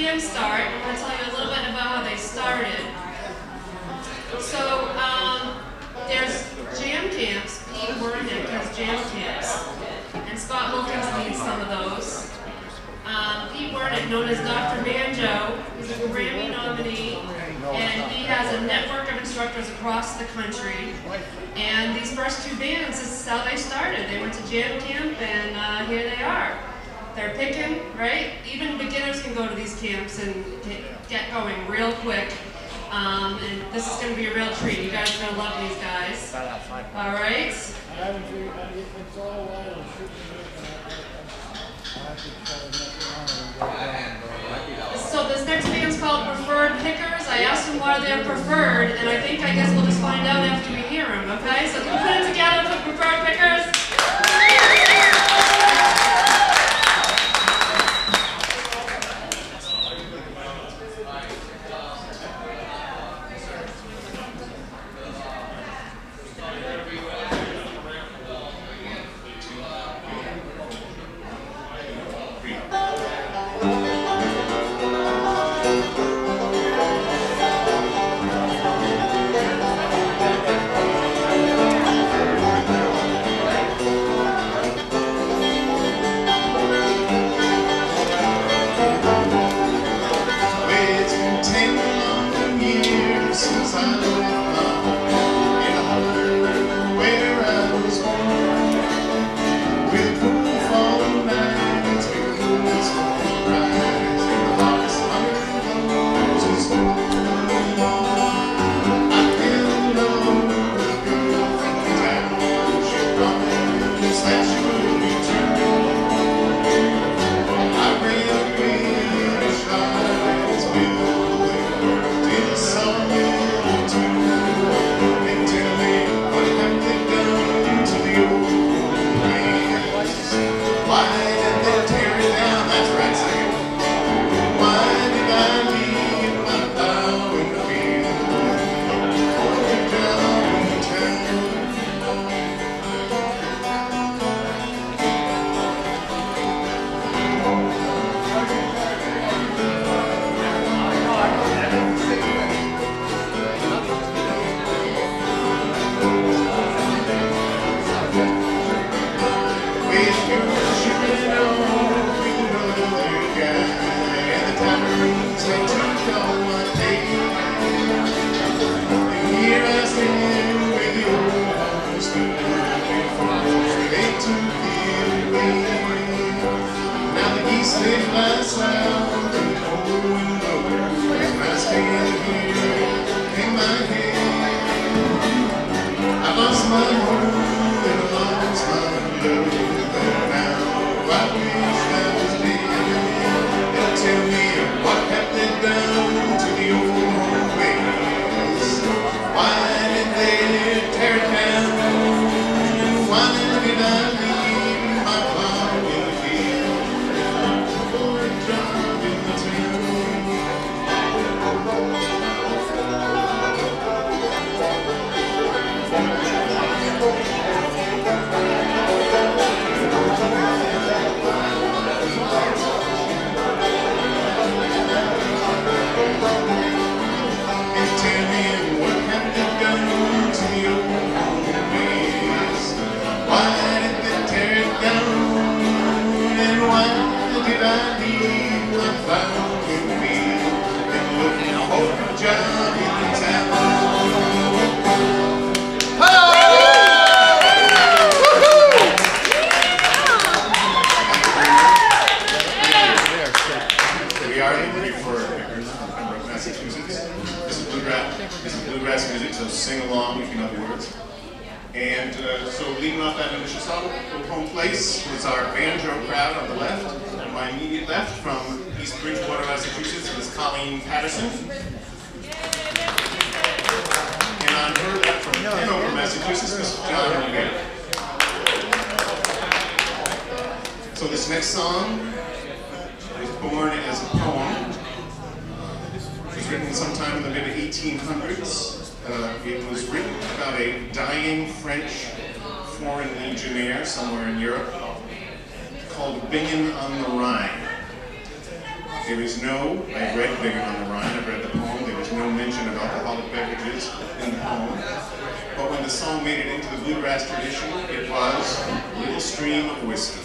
band start, I'm going to tell you a little bit about how they started. So, um, there's jam camps. Pete Wernick has jam camps. And Scott Wilkins leads some of those. Um, Pete Wernick, known as Dr. Banjo, is a Grammy nominee, and he has a network of instructors across the country. And these first two bands, this is how they started. They went to jam camp, and uh, here they are. They're picking, right? Even beginners can go to these camps and get- going real quick. Um, and this is going to be a real treat. You guys are going to love these guys. All right? So this next band's called Preferred Pickers. I asked them why they're preferred, and I think I guess we'll just find out after we hear them, okay? So can we put it together for Preferred Pickers? Been long years since I left in my head. I lost my home Massachusetts, Mr. John So this next song was born as a poem. It was written sometime in the mid-1800s. Uh, it was written about a dying French foreign legionnaire somewhere in Europe called Bingen on the Rhine. There is no, I read Bingen on the Rhine, I read the poem, there is no mention of alcoholic beverages in the poem but when the song made it into the bluegrass tradition, it was Little Stream of Whiskey.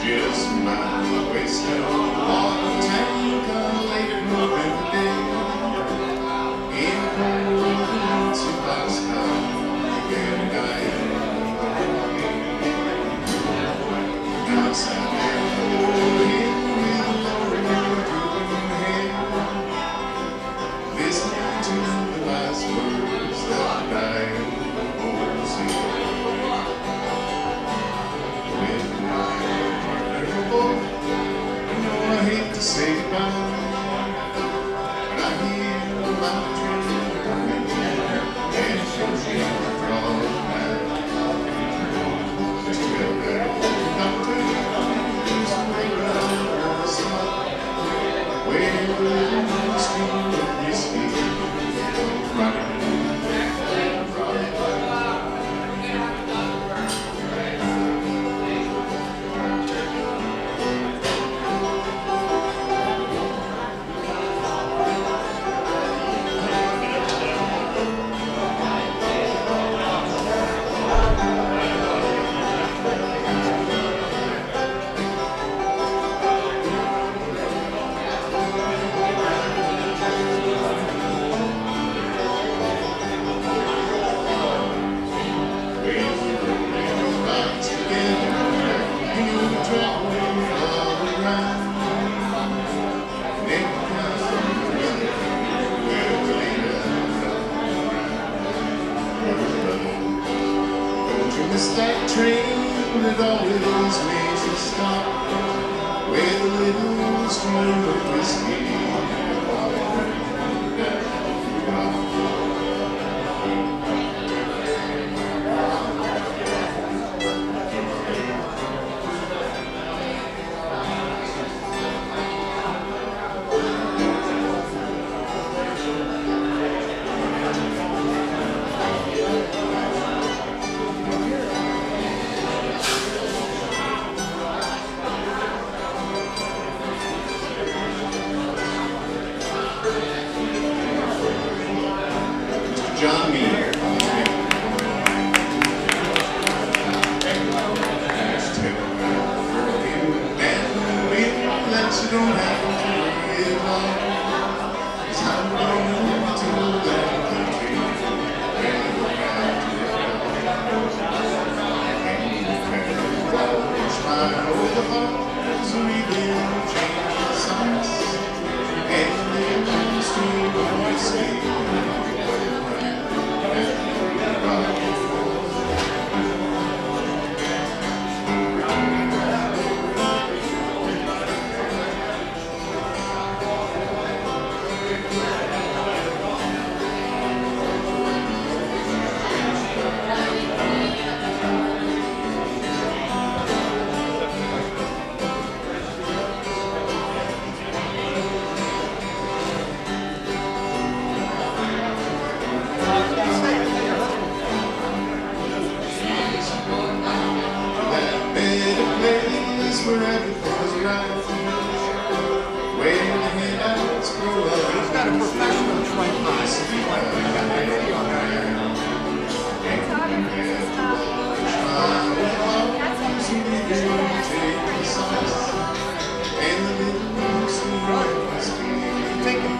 Just my whiskey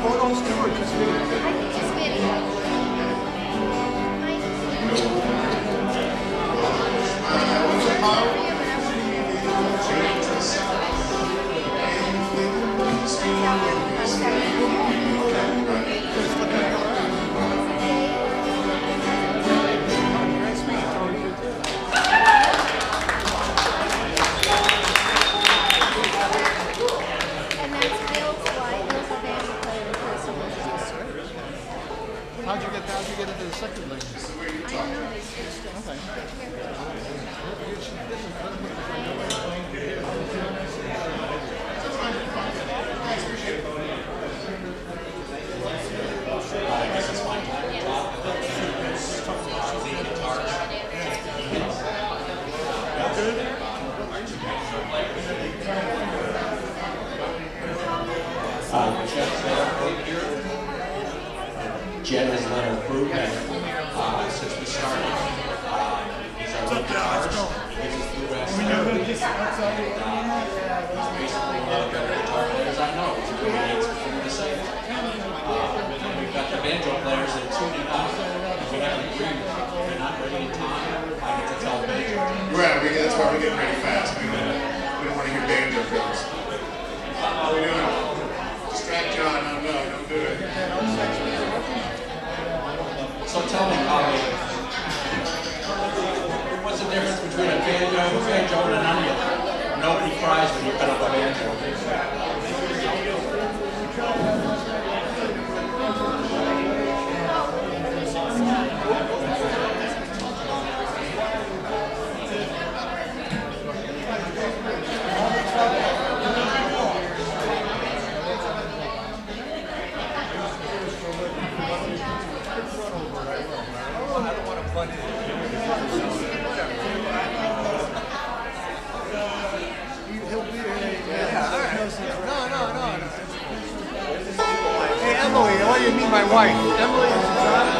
hold on to it know, you say Joe Denania, nobody cries when you put up a banjo. you meet my wife, Emily.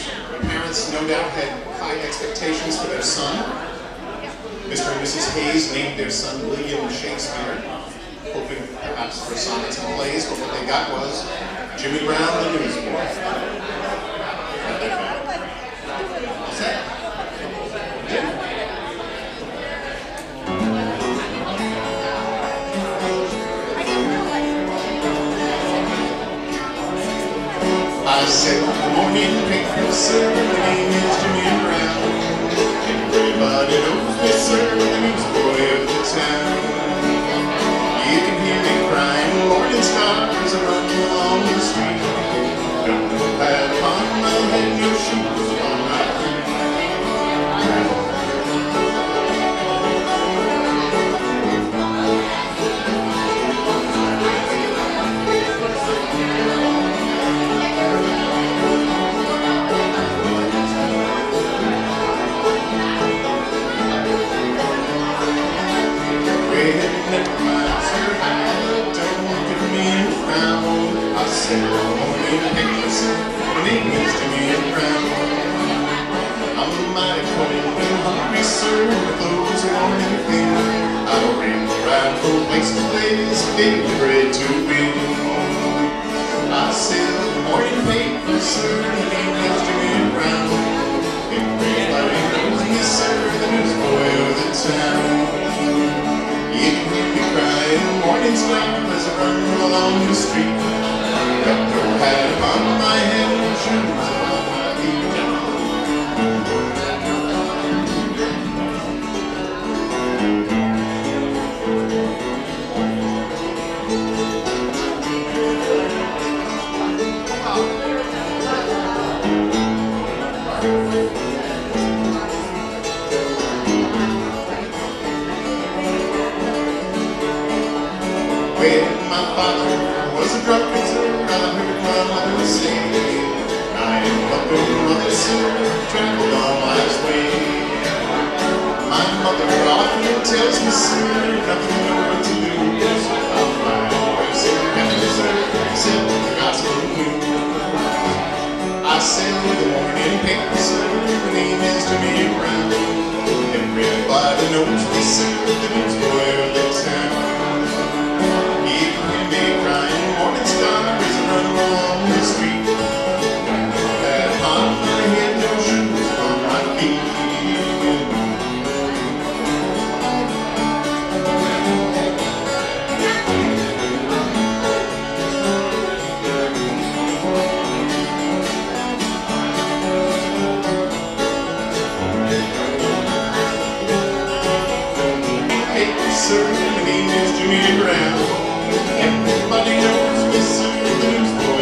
Gentleman whose parents no doubt had high expectations for their son. Mr. and Mrs. Hays named their son William Shakespeare, hoping perhaps for sonnets and plays, but what they got was Jimmy Brown, the newsboy. What's that? I said, good morning, my name is Jimmy Brown. Everybody knows me, sir, the newsboy of the town. You can hear me crying, stars along the street. Street. My mother tells me, sir, nothing more to lose. I'll find always in heaven, sir, except the gospel news. I said, good morning, paper, sir, my name is Jimmy Brown. Everybody knows me, sir, the newsboy of the town. Name is Jimmy Brown. Everybody knows me, sir, the newsboy.